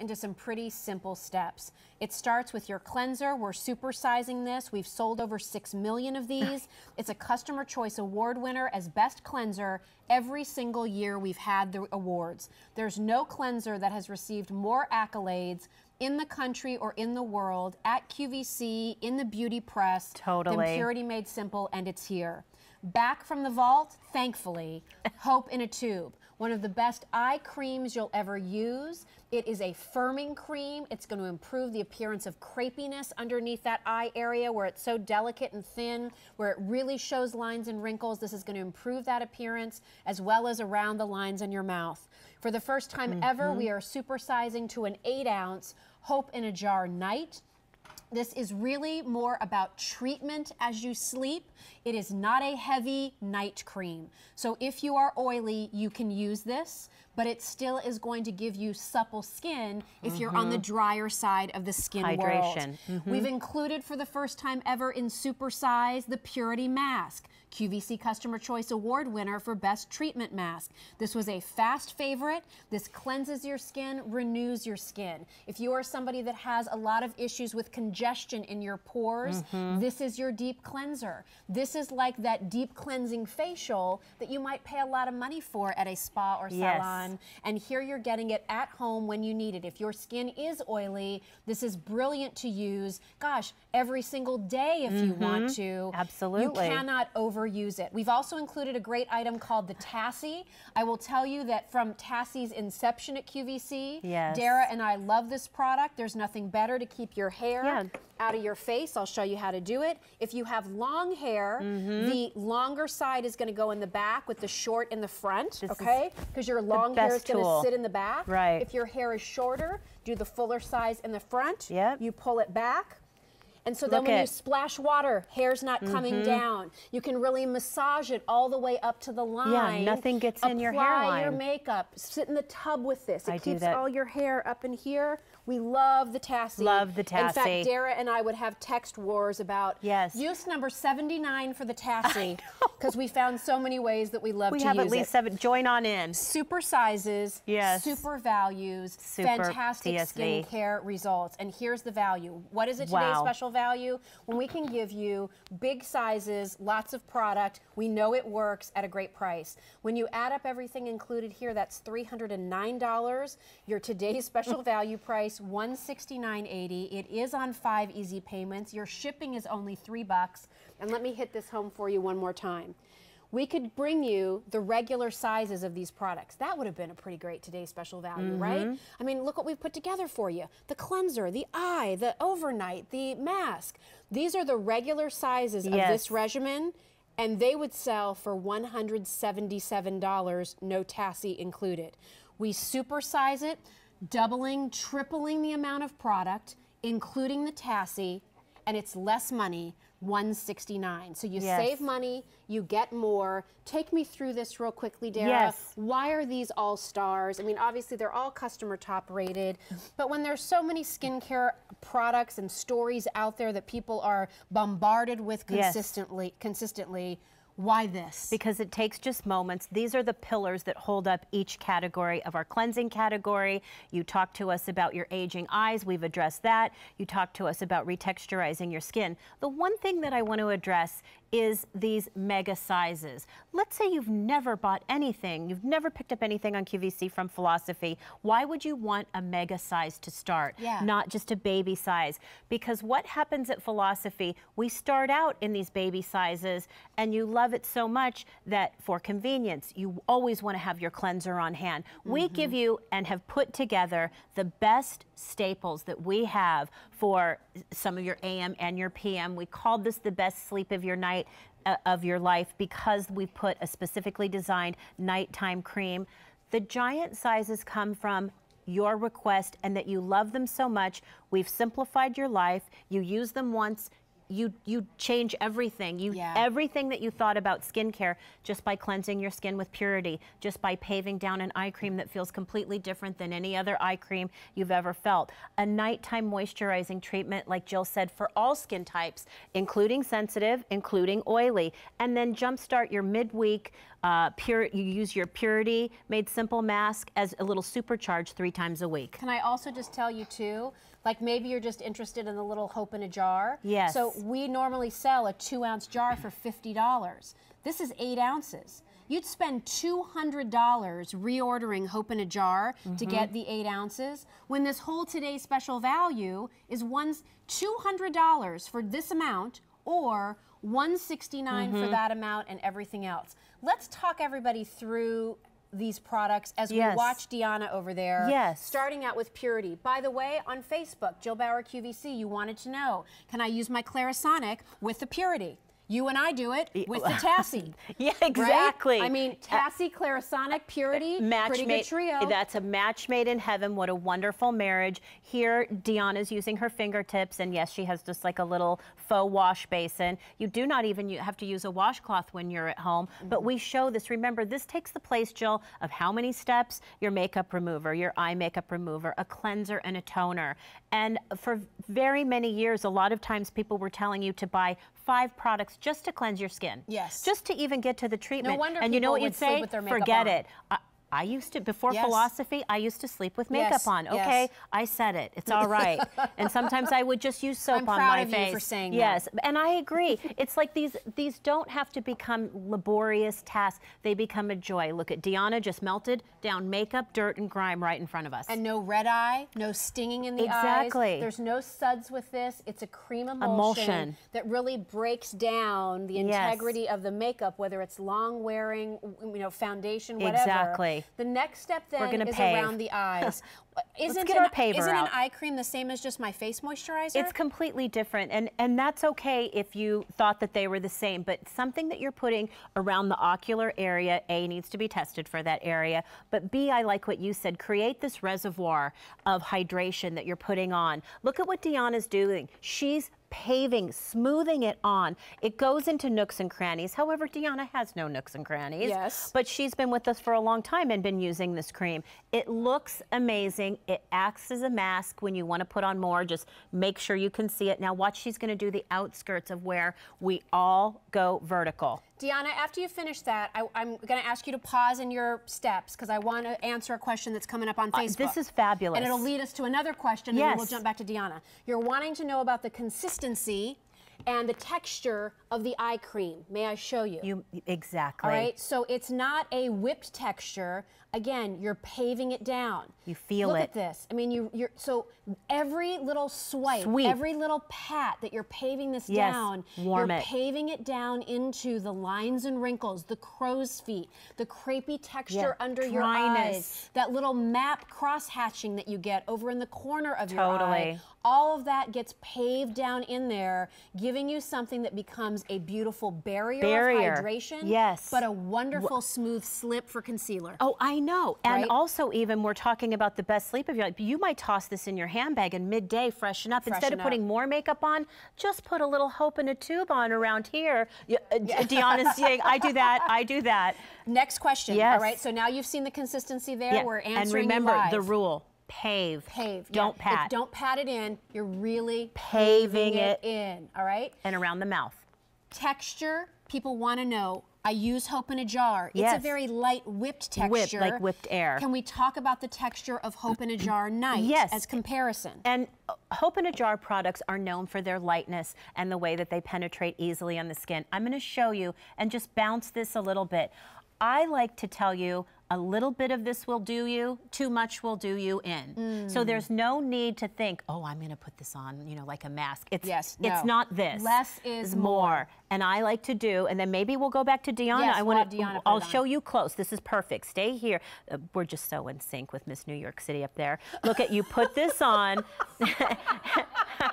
into some pretty simple steps. It starts with your cleanser. We're supersizing this. We've sold over 6 million of these. it's a Customer Choice Award winner as Best Cleanser every single year we've had the awards. There's no cleanser that has received more accolades in the country or in the world at QVC, in the beauty press, totally. than Purity Made Simple, and it's here. Back from the vault, thankfully, Hope in a Tube. One of the best eye creams you'll ever use. It is a firming cream. It's going to improve the appearance of crepiness underneath that eye area where it's so delicate and thin, where it really shows lines and wrinkles. This is going to improve that appearance as well as around the lines in your mouth. For the first time mm -hmm. ever, we are supersizing to an eight ounce Hope in a Jar Night. This is really more about treatment as you sleep. It is not a heavy night cream. So if you are oily, you can use this, but it still is going to give you supple skin if mm -hmm. you're on the mm-hmm. drier side of the skin Hydration. world. Mm -hmm. We've included for the first time ever in Super Size the Purity Mask. QVC Customer Choice Award winner for Best Treatment Mask. This was a fast favorite. This cleanses your skin, renews your skin. If you are somebody that has a lot of issues with congestion in your pores, mm -hmm. this is your deep cleanser. This is like that deep cleansing facial that you might pay a lot of money for at a spa or salon. Yes. And here you're getting it at home when you need it. If your skin is oily, this is brilliant to use. Gosh, every single day if mm -hmm. you want mm-hmm. to. Absolutely. You cannot overuse it. We've also included a great item called the Tassie. I will tell you that from Tassie's inception at QVC, yes. Dara and I love this product. There's nothing better to keep your hair yeah. Out of your face. I'll show you how to do it. If you have long hair, mm -hmm. the longer side is going to go in the back with the short in the front, this okay? Because your long hair is going to sit in the back. Right. If your hair is shorter, do the fuller size in the front. Yep. You pull it back and so then Look when it. you splash water, hair's not coming mm -hmm. down. You can really massage it all the way up to the line. Yeah, nothing gets Apply in your hairline. Apply your makeup. Sit in the tub with this. It I keeps all your hair up in here. We love the Tassie. Love the Tassie. In fact, Dara and I would have text wars about yes. use number 79 for the Tassie because we found so many ways that we love we to use it. We have at least it. seven. Join on in. Super sizes, yes. super values, super fantastic skincare results. And here's the value. What is it today's wow. special value? When we can give you big sizes, lots of product, we know it works at a great price. When you add up everything included here, that's $309. Your today's special value price, 160 $69.80. It is on five easy payments. Your shipping is only three bucks. And let me hit this home for you one more time. We could bring you the regular sizes of these products. That would have been a pretty great today's special value, mm -hmm. right? I mean, look what we've put together for you. The cleanser, the eye, the overnight, the mask. These are the regular sizes yes. of this regimen and they would sell for $177, no Tassie included. We supersize it doubling, tripling the amount of product, including the Tassie, and it's less money, 169. So you yes. save money, you get more. Take me through this real quickly, Dara. Yes. Why are these all stars? I mean, obviously they're all customer top rated, but when there's so many skincare products and stories out there that people are bombarded with consistently, yes. consistently, why this? Because it takes just moments. These are the pillars that hold up each category of our cleansing category. You talk to us about your aging eyes. We've addressed that. You talk to us about retexturizing your skin. The one thing that I want to address is these mega sizes. Let's say you've never bought anything, you've never picked up anything on QVC from Philosophy. Why would you want a mega size to start, yeah. not just a baby size? Because what happens at Philosophy, we start out in these baby sizes and you love it so much that for convenience, you always want to have your cleanser on hand. Mm -hmm. We mm-hmm. give you and have put together the best staples that we have for some of your AM and your PM. We called this the best sleep of your night uh, of your life because we put a specifically designed nighttime cream. The giant sizes come from your request and that you love them so much. We've simplified your life. You use them once, you you change everything. You yeah. everything that you thought about skincare just by cleansing your skin with purity, just by paving down an eye cream that feels completely different than any other eye cream you've ever felt. A nighttime moisturizing treatment, like Jill said, for all skin types, including sensitive, including oily, and then jumpstart your midweek uh, pure, you use your Purity Made Simple mask as a little supercharge three times a week. Can I also just tell you too, like maybe you're just interested in the little hope in a jar. Yes. So we normally sell a two ounce jar for $50. This is eight ounces. You'd spend $200 reordering Hope in a Jar to get the eight ounces when this whole today special value is one $200 for this amount or 169 for that amount and everything else. Let's talk everybody through these products as Yes. we watch Deanna over there. Yes. Starting out with Purity. By the way, on Facebook, Jill Bauer QVC, you wanted to know, can I use my Clarisonic with the Purity? You and I do it with the Tassie. Yeah, right? exactly. I mean, Tassie, Clarisonic, Purity, match pretty made, good trio. That's a match made in heaven. What a wonderful marriage. Here, Deanna's using her fingertips, and yes, she has just like a little faux wash basin. You do not even have to use a washcloth when you're at home, but mm-hmm. we show this. Remember, this takes the place, Jill, of how many steps? Your makeup remover, your eye makeup remover, a cleanser, and a toner. And for very many years, a lot of times people were telling you to buy five products just to cleanse your skin. Yes. Just to even get to the treatment. No wonder and you know what you'd say? with their makeup Forget on. it. I, I used to, before Yes. philosophy, I used to sleep with makeup Yes, on. yes. Okay, I said it. It's all right. and sometimes I would just use soap I'm on proud my of you face. for saying that. yes, and I agree. it's like these these don't have to become laborious tasks. They become a joy. Look at Deanna just melted down makeup, dirt, and grime right in front of us. and no red eye, no stinging in the Exactly. eyes. There's no suds with this. It's a cream emulsion, Emulsion. that really breaks down the Yes. integrity of the makeup, whether it's long wearing, you know, foundation, whatever. Exactly. The next step then gonna is around the eyes. isn't get an, our paver Isn't an eye cream the same as just my face moisturizer? It's completely different, and and that's okay if you thought that they were the same. But something that you're putting around the ocular area, a needs to be tested for that area. But b, I like what you said. Create this reservoir of hydration that you're putting on. Look at what Deanna's doing. She's paving, smoothing it on. It goes into nooks and crannies. However, Deanna has no nooks and crannies. Yes. But she's been with us for a long time and been using this cream. It looks amazing. It acts as a mask when you want to put on more. Just make sure you can see it. Now watch, she's going to do the outskirts of where we all go vertical. Deanna, after you finish that, I, I'm going to ask you to pause in your steps because I want to answer a question that's coming up on uh, Facebook. this is fabulous. And it'll lead us to another question, and then we'll jump back to Deanna. You're wanting to know about the consistency and the texture of the eye cream. May I show you? You exactly. All right, so it's not a whipped texture. Again, you're paving it down. You feel Look it. Look at this. I mean, you, you're so every little swipe, every little pat that you're paving this Yes, down, warm you're it. paving it down into the lines and wrinkles, the crow's feet, the crepey texture Yeah, under your eyes, that little map cross hatching that you get over in the corner of your eye. All of that gets paved down in there, giving you something that becomes a beautiful barrier, Barrier. of hydration. Yes. But a wonderful smooth slip for concealer. Oh, I know. And Right? also, even we're talking about the best sleep of your life. You might toss this in your handbag and midday freshen up. Instead Freshen of up. putting more makeup on, just put a little hope in a tube on around here. Yeah, uh, Deanna's saying, I do that, I do that. Next question. Yes. All right. So now you've seen the consistency there. Yeah, We're and answering you remember the rule pave. Pave. Don't If pat. don't pat it in. You're really Paving it it. in. All right. And around the mouth. Texture. People want to know. I use Hope in a jar. It's a very light whipped texture. Whipped, like whipped air. Can we talk about the texture of Hope in a jar night Yes. as comparison? And uh, Hope in a Jar products are known for their lightness and the way that they penetrate easily on the skin. I'm going to show you and just bounce this a little bit. I like to tell you a little bit of this will do you, too much will do you in. Mm. So there's no need to think, oh, I'm going to put this on, you know, like a mask. It's Yes, it's not this. Less is more. And I like to do, and then maybe we'll go back to Deanna. Yes, I we'll want Deanna I'll show you close. This is perfect. Stay here. Uh, we're just so in sync with Miss New York City up there. Look at you. Put this on.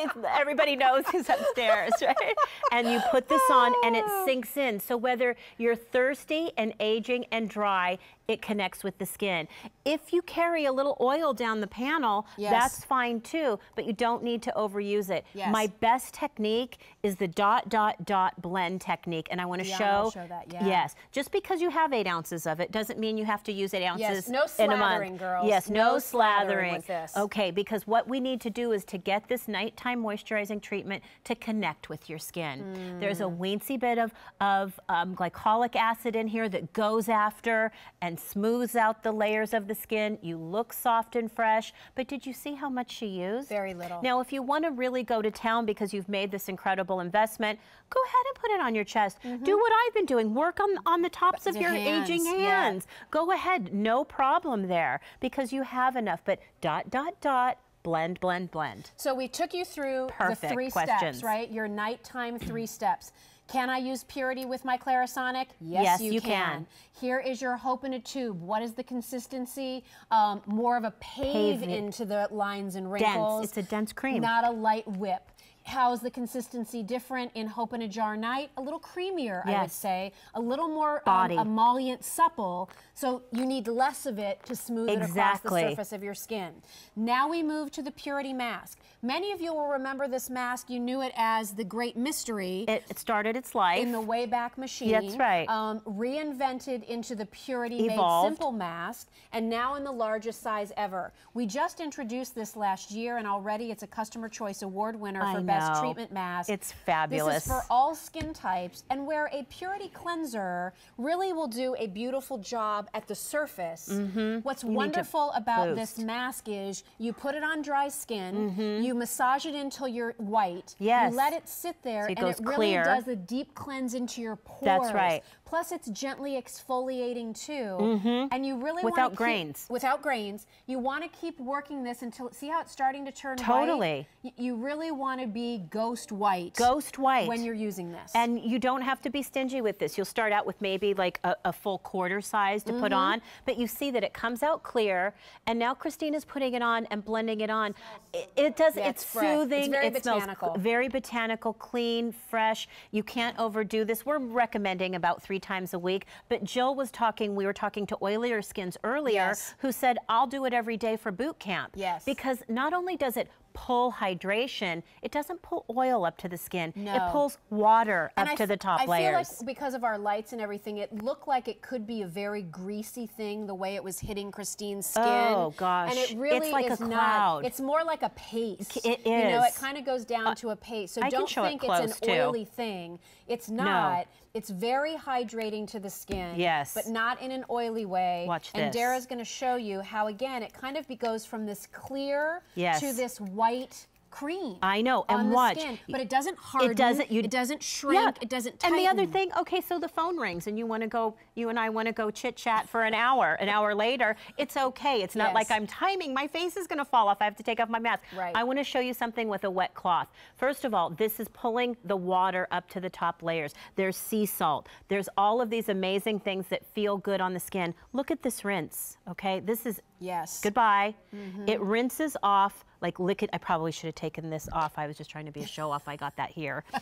Everybody, everybody knows who's upstairs, right? And you put this on, and it oh. sinks in. So whether you're thirsty and aging and dry, it connects with the skin. If you carry a little oil down the panel, Yes. that's fine too, but you don't need to overuse it. Yes. My best technique is the dot, dot, dot blend technique, and I want to Deanna show. show that, yeah. Yes, just because you have eight ounces of it doesn't mean you have to use eight ounces yes, no in a slathering, month. girls. Yes, No no, slathering slathering. Okay, because what we need to do is to get this nighttime moisturizing treatment to connect with your skin. Mm. There's a weensy bit of, of um, glycolic acid in here that goes after and smooths out the layers of the skin. You look soft and fresh, but did you see how much she used? Very little. Now, if you want to really go to town because you've made this incredible investment, go ahead and put it on your chest. Mm -hmm. Do what I've been doing. Work on, on the tops of your hands. aging hands. Yeah. Go ahead. No problem there because you have enough. But dot, dot, dot, blend, blend, blend. So we took you through Perfect the three questions. steps, right? Your nighttime three steps. Can I use Purity with my Clarisonic? Yes, yes you, you can. can. Here is your Hope in a Tube. What is the consistency? Um, more of a pave into the lines and wrinkles. Dense. It's a dense cream. Not a light whip. How is the consistency different in Hope in a Jar Night? A little creamier, yes. I would say. A little more um, emollient, supple. So you need less of it to smooth exactly. it across the surface of your skin. Now we move to the Purity Mask. Many of you will remember this mask. You knew it as the Great Mystery. It, it started its life. In the Wayback Machine. That's right. Um, reinvented into the Purity Evolved. Made Simple mask, and now in the largest size ever. We just introduced this last year, and already it's a Customer Choice Award winner for Best Treatment Mask. It's fabulous. This is for all skin types, and where a Purity Cleanser really will do a beautiful job at the surface. Mm -hmm. What's you wonderful about boost. this mask is you put it on dry skin, mm -hmm. you massage it until you're white. Yes. You let it sit there, so it and it really clear. does a deep cleanse into your pores. That's right. Plus, it's gently exfoliating too, mm -hmm. and you really without keep, grains. Without grains, you want to keep working this until see how it's starting to turn totally. white. You really want to be ghost white. Ghost white when you're using this. And you don't have to be stingy with this. You'll start out with maybe like a, a full quarter size to mm -hmm. put mm-hmm. on, but you see that it comes out clear. And now Christina's putting it on and blending it on. It, it does. Yeah, it's, it's soothing. It's very it botanical. smells very botanical, clean, fresh. You can't overdo this. We're recommending about three times a week. But Jill was talking. We were talking to oilier skins earlier, yes. who said, "I'll do it every day for boot camp." Yes. Because not only does it pull hydration. It doesn't pull oil up to the skin. No. It pulls water up to the top I layers. I feel like because of our lights and everything, it looked like it could be a very greasy thing the way it was hitting Christine's skin. Oh gosh. And it really it's like is a not. It's more like a paste. It is. You know, it kind of goes down uh, to a paste. So I don't think it it's an oily too. thing. It's not. No. It's very hydrating to the skin. Yes. But not in an oily way. Watch this. And Dara's going to show you how, again, it kind of goes from this clear yes. to this white cream. I know, and watch. Skin, but it doesn't harden. It doesn't. You, it doesn't shrink. Yeah. It doesn't. Tighten. And the other thing, okay, so the phone rings, and you want to go. You and I want to go chit chat for an hour. An hour later, it's okay. It's not yes. like I'm timing. My face is going to fall off. I have to take off my mask. Right. I want to show you something with a wet cloth. First of all, this is pulling the water up to the top layers. There's sea salt. There's all of these amazing things that feel good on the skin. Look at this rinse. Okay, this is yes. Goodbye. Mm -hmm. It rinses off like lick it. I probably should have taken this off. I was just trying to be a show off. I got that here.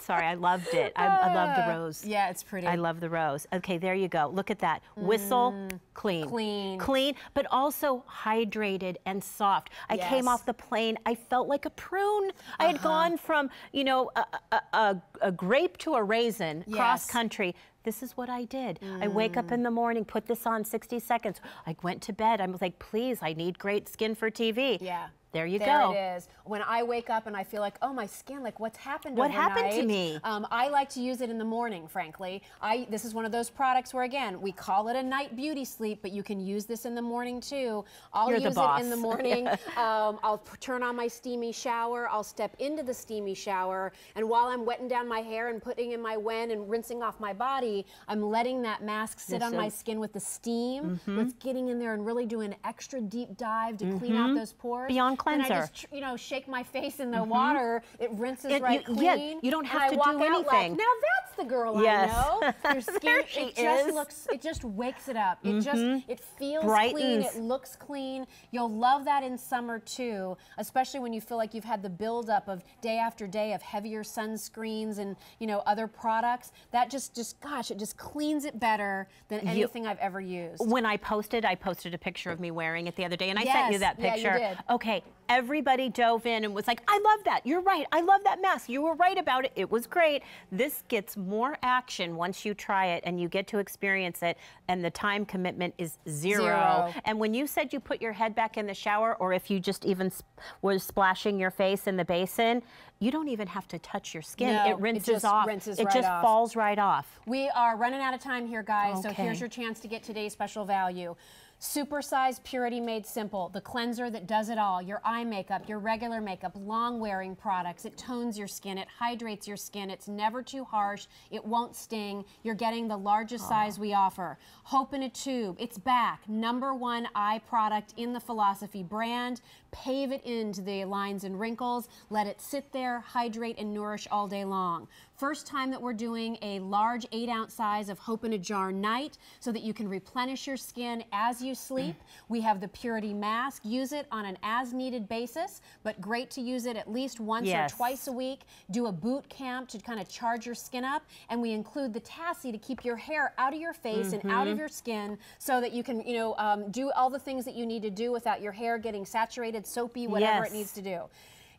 Sorry, I loved it. I, I, love the rose. Yeah, it's pretty. I love the rose. Okay, there you go. Look at that. Whistle, mm, clean. Clean. Clean, but also hydrated and soft. I yes. came off the plane. I felt like a prune. Uh -huh. I had uh-huh. gone from, you know, a, a, a, a grape to a raisin yes. cross country this is what I did. Mm. I wake up in the morning, put this on 60 seconds. I went to bed. I was like, please, I need great skin for TV. Yeah. There you there go. There it is. When I wake up and I feel like, oh, my skin, like what's happened to me?" What overnight? happened to me? Um, I like to use it in the morning, frankly. I This is one of those products where, again, we call it a night beauty sleep, but you can use this in the morning too. I'll You're use it in the morning. um, I'll turn on my steamy shower. I'll step into the steamy shower. And while I'm wetting down my hair and putting in my Wen and rinsing off my body, I'm letting that mask sit yes, on my skin with the steam. Mm -hmm. It's getting in there and really doing an extra deep dive to mm -hmm. clean out those pores. Beyond cleanser know, shake my face in the mm -hmm. water, it rinses it, right you, clean. Yeah, you don't have to do anything. Like, now that's the girl yes. I know. Your skin, it is. just looks, it just wakes it up. It mm -hmm. just, it feels Brightens. clean. It looks clean. You'll love that in summer too, especially when you feel like you've had the buildup of day after day of heavier sunscreens and you know other products. That just, just gosh, it just cleans it better than anything you, I've ever used. When I posted, I posted a picture of me wearing it the other day, and I yes. sent you that picture. Yeah, you did. Okay, Everybody dove in and was like, I love that. You're right. I love that mask. You were right about it. It was great. This gets more action once you try it and you get to experience it, and the time commitment is zero. Zero. And when you said you put your head back in the shower, or if you just even sp- was splashing your face in the basin, you don't even have to touch your skin. No, it it rinses just off. rinses it right just off. falls right off. We are running out of time here, guys, so here's your chance to get today's special value. Supersize Purity Made Simple, the cleanser that does it all. Your eye makeup, your regular makeup, long wearing products. It tones your skin, it hydrates your skin. It's never too harsh, it won't sting. You're getting the largest size we offer. Hope in a Tube, it's back. Number one eye product in the Philosophy brand. Pave it into the lines and wrinkles. Let it sit there, hydrate, and nourish all day long. First time that we're doing a large eight ounce size of Hope in a Jar night so that you can replenish your skin as you sleep. We have the Purity Mask. Use it on an as needed basis, but great to use it at least once Yes. or twice a week. Do a boot camp to kind of charge your skin up. And we include the Tassie to keep your hair out of your face and out of your skin so that you can, you know, um, do all the things that you need to do without your hair getting saturated, soapy, whatever Yes. it needs to do.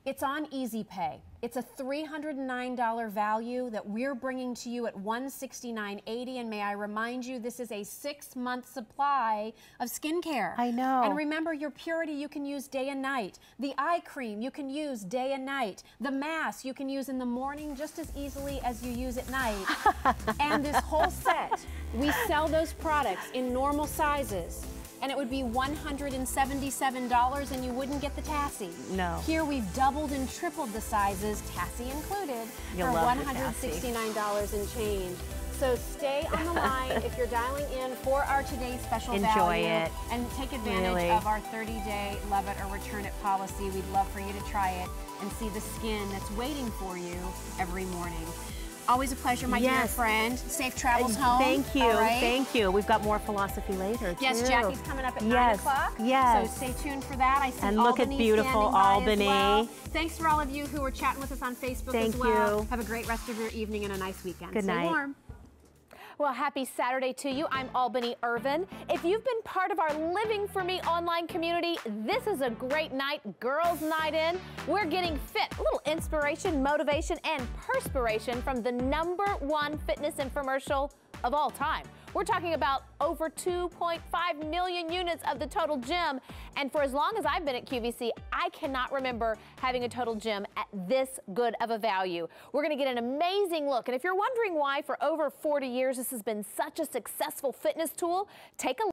It's on Easy Pay. It's a $309 value that we're bringing to you at $169.80. And may I remind you, this is a six month supply of skincare. I know. And remember, your purity you can use day and night. The eye cream you can use day and night. The mask you can use in the morning just as easily as you use at night. and this whole set, we sell those products in normal sizes. And it would be $177 and you wouldn't get the Tassie. No. Here we've doubled and tripled the sizes, Tassie included, You'll for love the Tassie. $169 and change. So stay on the line if you're dialing in for our today's special Enjoy value it. and take advantage Really. of our 30-day love it or return it policy. We'd love for you to try it and see the skin that's waiting for you every morning. Always a pleasure, my dear friend. Safe travels home. Thank you. Right? Thank you. We've got more philosophy later. Yes, too. Jackie's coming up at 9 o'clock. Yes. So stay tuned for that. I see And look at beautiful standing by as Albany. well. Thanks for all of you who were chatting with us on Facebook Thank as well. you. Have a great rest of your evening and a nice weekend. Good Stay night. warm. Well, happy Saturday to you. I'm Albany Irvin. If you've been part of our Living for Me online community, this is a great night, girls' night in. We're getting fit, a little inspiration, motivation, and perspiration from the number one fitness infomercial of all time. We're talking about over 2.5 million units of the total gym. And for as long as I've been at QVC, I cannot remember having a total gym at this good of a value. We're going to get an amazing look. And if you're wondering why for over 40 years this has been such a successful fitness tool, take a